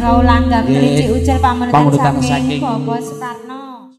Raulangga mat Ucil Nggih, saking Bapak